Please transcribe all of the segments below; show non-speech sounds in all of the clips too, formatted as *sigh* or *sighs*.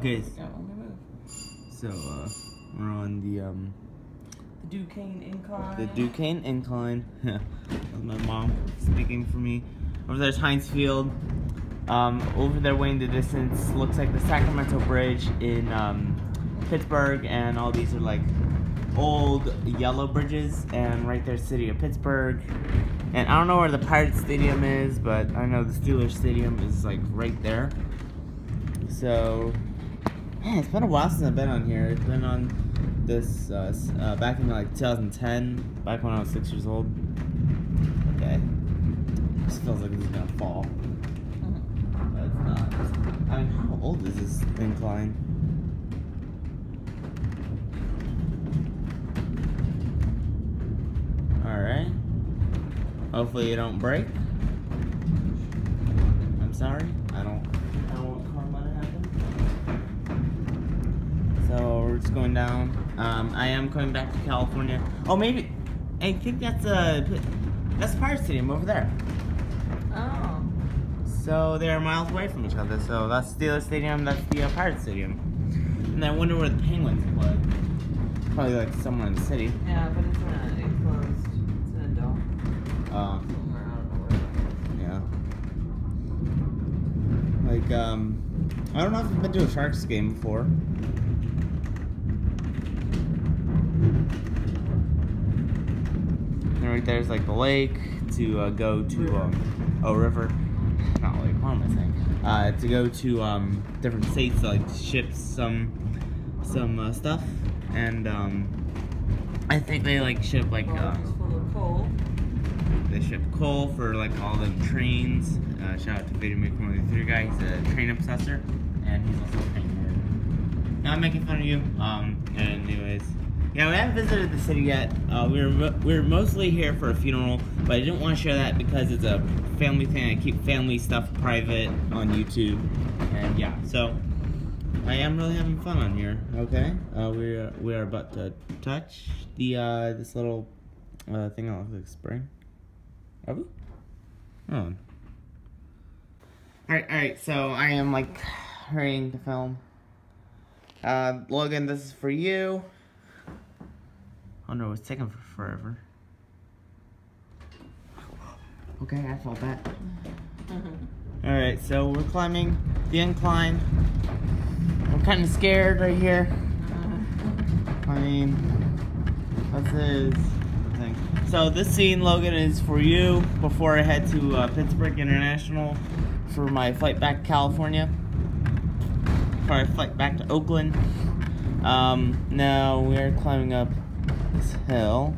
Okay, Yeah, let me move. so uh, we're on the um The Duquesne Incline. the Duquesne Incline. *laughs* My mom speaking for me. Over there's Heinz Field. Um, over there, way in the distance, looks like the Sacramento Bridge in um, Pittsburgh, and all these are like old yellow bridges. And right there, city of Pittsburgh. And I don't know where the Pirates Stadium is, but I know the Steelers Stadium is like right there. So, man, it's been a while since I've been on here. It's been on this uh, uh, back in like 2010, back when I was six years old. Okay, this feels like this is gonna fall, Mhm. but it's not. I mean, how old is this incline? All right. Hopefully you don't break. I'm sorry. So going down. Um, I am coming back to California. Oh, maybe. I think that's a. That's Pirate Stadium over there. Oh. So they're miles away from each other. So that's Steelers Stadium. That's the uh, Pirate Stadium. And I wonder where the Penguins play. Probably like somewhere in the city. Yeah, but it's an enclosed. It's in a dome. Uh, Somewhere, I don't know where that is. yeah. Like um, I don't know if I've been to a Sharks game before. And right there's like the lake to uh, go to um, oh river, not lake. What am I saying? Uh, to go to um, different states to like ship some some uh, stuff, and um, I think they like ship like uh, full of coal. they ship coal for like all the trains. Uh, shout out to Video Maker 183 guy. He's a train obsessor, and he's also a train nerd. Now I'm making fun of you. Um, and anyways, yeah, we haven't visited the city yet. Uh, we were were mostly here for a funeral, but I didn't want to share that because it's a family thing. I keep family stuff private on YouTube, and yeah, so. I am really having fun on here. Okay, uh, we are we are about to touch the uh, this little uh, thing looks like spring. Are we? Oh. Alright, alright, so I am like *sighs* hurrying to film. Uh, Logan, this is for you. Oh no, it's taking for forever. Okay, I felt that. *laughs* Alright, so we're climbing the incline. I'm kind of scared right here. *laughs* I mean, this thing? So this scene, Logan, is for you before I head to uh, Pittsburgh International for my flight back to California. For my flight back to Oakland. Um, now we're climbing up hill.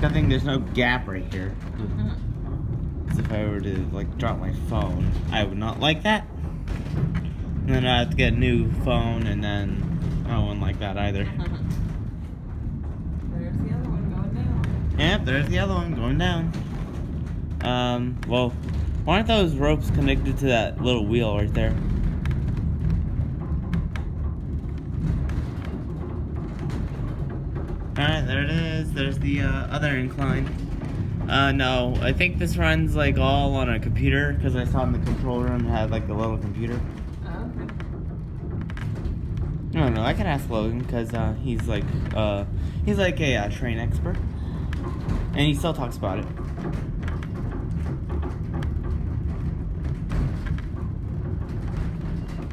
Good thing there's no gap right here. 'Cause if I were to like drop my phone, I would not like that. And then I have to get a new phone, and then I wouldn't like that either. *laughs* There's the other one going down. Yep, there's the other one going down. Um, well, why aren't those ropes connected to that little wheel right there? Alright, there it is. There's the uh, other incline. Uh, no, I think this runs like all on a computer because I saw in the control room it had like a little computer. Oh, okay. I don't. I can ask Logan because uh, he's like uh, he's like a uh, train expert, and he still talks about it.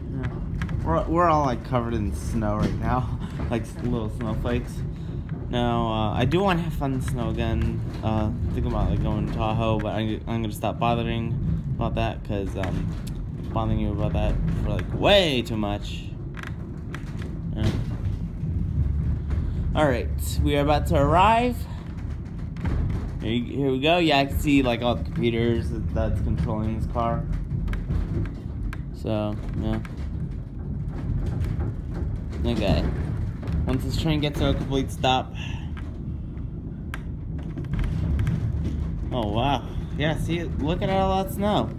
Yeah. We're, we're all like covered in snow right now, *laughs* like little snowflakes. Now uh, I do want to have fun snow again. Uh, about like going to Tahoe, but I'm, I'm gonna stop bothering about that because um, bothering you about that for like way too much. Yeah. All right, we are about to arrive. Here, here we go. Yeah, I can see like all the computers that- that's controlling this car. So yeah. Okay. Once this train gets to a complete stop. Oh wow. Yeah, see look at all that snow.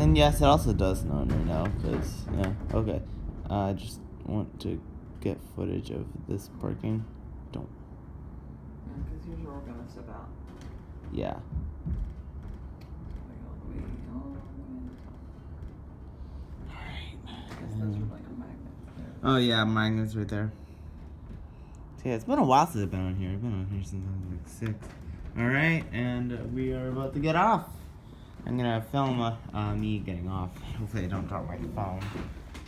And yes, it also does snow right now, because, yeah, okay. I just want to get footage of this parking. Don't, Because usually we're gonna step out. yeah. Like all the way, all Oh yeah, Magnus right there. So, yeah, it's been a while since I've been on here. I've been on here since I was like six. All right, and we are about to get off. I'm gonna film uh, uh, me getting off. *laughs* Hopefully, I don't drop my phone.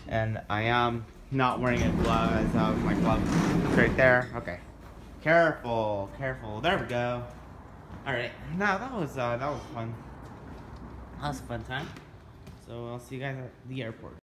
And I am not wearing a glove as uh, my glove right there. Okay, careful, careful. There we go. All right, now that was uh, that was fun. That was a fun time. So I'll see you guys at the airport.